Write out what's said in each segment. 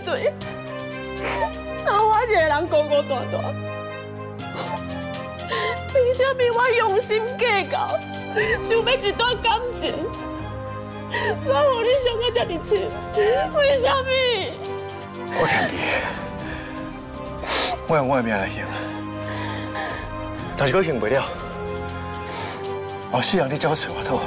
对对，啊，我一个人孤孤单单，凭什么我用心计较，想要一段感情，我和你相到这么亲，为什么？我欠你，我用我的命来还，但是我还不了，后世人你叫我找我讨。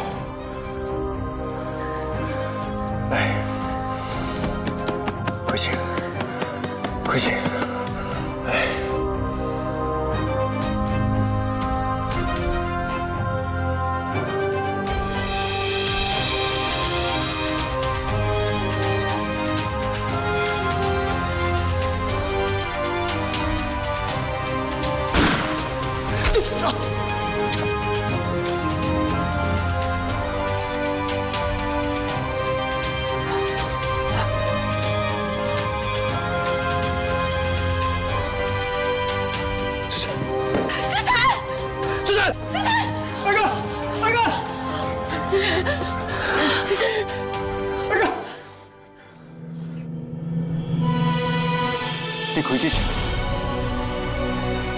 你开这枪，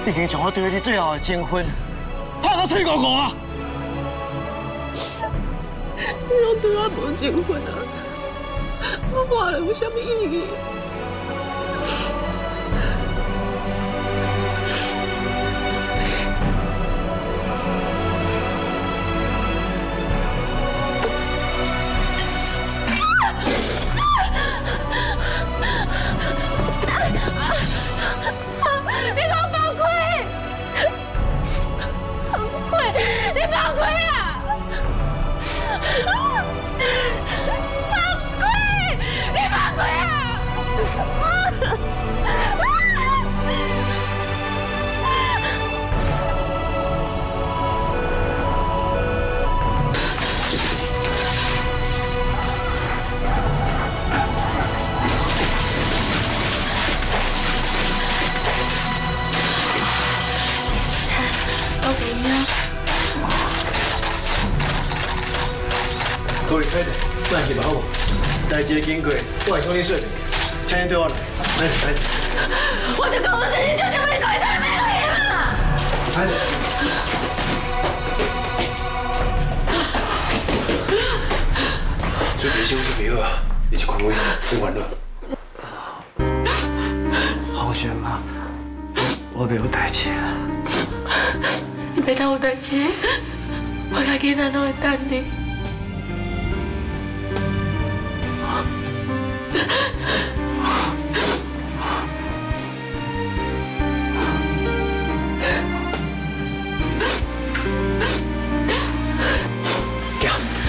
已经将我对你最后的征婚拍到脆骨骨啊！你拢对我无征婚啊！我活了有什么意义？各位太太，咱去吧好不？代志经过，我会向你说，请你对我来，来，来。我的狗生你就这么搞一段没可以吗？来。最近心情不好啊，一起看位，先玩乐。好轩啊，我没有代志。你别当有代志，我家囡仔都会等你。掉。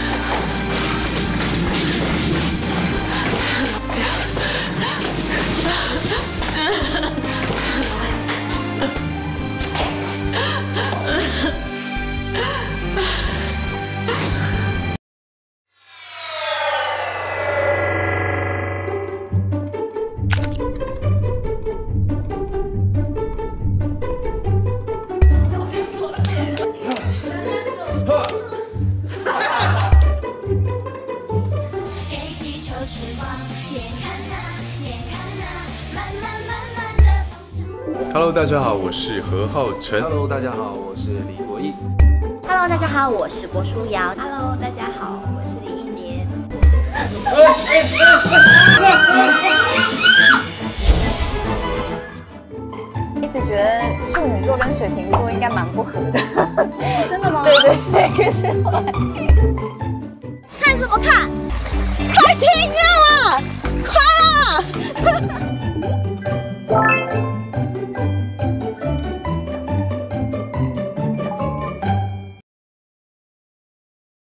Hello，大家好，我是何浩晨。Hello，大家好，我是李国义。Hello，大家好，我是郭书瑶。Hello，大家好，我是李一杰。一直觉得处女座跟水瓶座应该蛮不合的。真的吗？对对对，可是后来怎么看快停下来快啊！